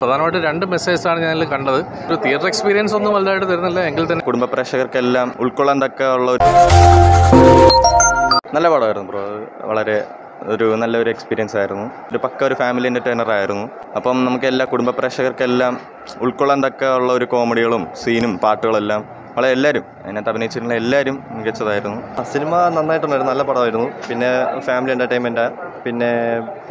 പ്രധാനമായിട്ട് രണ്ട് മെസ്സേജാണ് ഞാൻ കണ്ടത്. ഒരു തിയേറ്റർ എക്സ്പീരിയൻസ് ഒന്നും വലുതായിട്ട് തരുന്നില്ല. എങ്കിൽ തന്നെ കുടുംബ പ്രേക്ഷകർക്കെല്ലാം ഉൾക്കൊള്ളാൻ തക്ക ഉള്ള ഒരു നല്ല പടമായിരുന്നു ബ്രോ. വളരെ ഒരു നല്ലൊരു എക്സ്പീരിയൻസ് ആയിരുന്നു. ഒരു പക്ക ഒരു ഫാമിലി എന്റർടൈനർ ആയിരുന്നു. അപ്പം നമുക്ക് എല്ലാ കുടുംബ പ്രേക്ഷകർക്കെല്ലാം ഉൾക്കൊള്ളാൻ തക്ക ഉള്ള ഒരു കോമഡികളും സീനും പാട്ടുകളെല്ലാം വളരെ എല്ലാവരും അതിനകത്ത് അഭിനയിച്ചിട്ടുള്ള എല്ലാവരും മികച്ചതായിരുന്നു. സിനിമ നന്നായിട്ടുണ്ടായിരുന്നു നല്ല പടമായിരുന്നു. പിന്നെ ഫാമിലി എന്റർടൈൻമെന്റ് പിന്നെ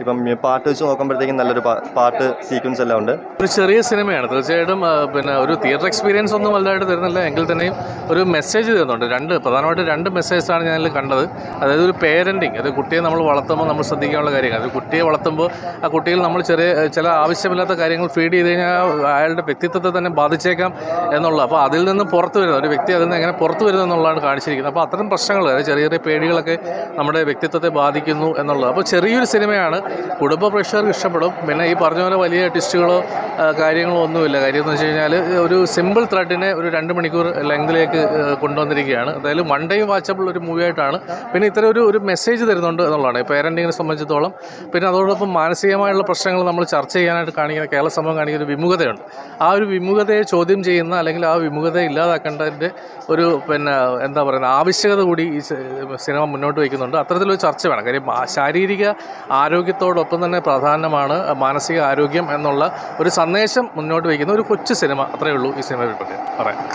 ഇപ്പം പാട്ട് വെച്ച് നോക്കുമ്പോഴത്തേക്കും നല്ലൊരു പാട്ട് സീക്വൻസ് എല്ലാം ഉണ്ട്. ഒരു ചെറിയ സിനിമയാണ്. തീർച്ചയായിട്ടും പിന്നെ ഒരു തിയേറ്റർ എക്സ്പീരിയൻസ് ഒന്നും വലുതായിട്ട് തരുന്നില്ല. എങ്കിൽ തന്നെയും ഒരു മെസ്സേജ് തരുന്നുണ്ട്. രണ്ട് പ്രധാനമായിട്ട് രണ്ട് മെസ്സേജാണ് ഞാൻ കണ്ടത്. അതായത് ഒരു പേരന്റിങ് അത് കുട്ടിയെ നമ്മൾ വളർത്തുമ്പോൾ നമ്മൾ ശ്രദ്ധിക്കാനുള്ള കാര്യങ്ങൾ. അത് കുട്ടിയെ വളർത്തുമ്പോൾ ആ കുട്ടിയിൽ നമ്മൾ ചെറിയ ചില ആവശ്യമില്ലാത്ത കാര്യങ്ങൾ ഫീഡ് ചെയ്ത് കഴിഞ്ഞാൽ അയാളുടെ വ്യക്തിത്വത്തെ തന്നെ ബാധിച്ചേക്കാം എന്നുള്ളത്. അപ്പോൾ അതിൽ നിന്ന് പുറത്തു വരുന്നത് ഒരു വ്യക്തി അതിൽ നിന്ന് എങ്ങനെ പുറത്തു വരുന്നത് എന്നുള്ളതാണ് കാണിച്ചിരിക്കുന്നത്. അപ്പോൾ അത്തരം പ്രശ്നങ്ങൾ ചെറിയ ചെറിയ പേടികളൊക്കെ നമ്മുടെ വ്യക്തിത്വത്തെ ബാധിക്കുന്നു എന്നുള്ളത്. അപ്പോൾ ചെറിയൊരു സിനിമയാണ് കുടുംബ പ്രേക്ഷകർക്ക് ഇഷ്ടപ്പെടും. പിന്നെ ഈ പറഞ്ഞ പോലെ വലിയ ടിസ്റ്റുകളോ ആ, കാര്യങ്ങളോ ഒന്നുമില്ല കാര്യം എന്ന് വെച്ച് കഴിഞ്ഞാൽ ഒരു സിമ്പിൾ ത്രെഡിനെ ഒരു രണ്ട് മണിക്കൂർ ലെങ്തിലേക്ക് കൊണ്ടുവന്നിരിക്കുകയാണ്. അതായത് വൺ ടൈം വാച്ചബിൾ ഒരു മൂവി ആയിട്ടാണ്. പിന്നെ ഇത്തരം ഒരു ഒരു മെസ്സേജ് തരുന്നുണ്ട് എന്നുള്ളതാണ്. പേരന്റിങ്ങിനെ സംബന്ധിച്ചിടത്തോളം. പിന്നെ അതോടൊപ്പം മാനസികമായുള്ള പ്രശ്നങ്ങൾ നമ്മൾ ചർച്ച ചെയ്യാനായിട്ട് കാണിക്കുന്ന കേരള സമൂഹം കാണിക്കുന്ന ഒരു വിമുഖതയുണ്ട്. ആ ഒരു വിമുഖതയെ ചോദ്യം ചെയ്യുന്ന അല്ലെങ്കിൽ ആ വിമുഖത ഇല്ലാതാക്കേണ്ടതിന്റെ ഒരു പിന്നെ എന്താ പറയുന്നത് ആവശ്യകത കൂടി ഈ സിനിമ മുന്നോട്ട് വയ്ക്കുന്നുണ്ട്. അത്തരത്തിലൊരു ചർച്ച വേണം. കാര്യം ശാരീരിക ആരോഗ്യത്തോടൊപ്പം തന്നെ പ്രധാനമാണ് മാനസിക ആരോഗ്യം എന്നുള്ള ഒരു സന്ദേശം മുന്നോട്ട് വയ്ക്കുന്ന ഒരു കൊച്ചു സിനിമ. അത്രയേ ഉള്ളൂ ഈ സിനിമയെ പറ്റി പറയാം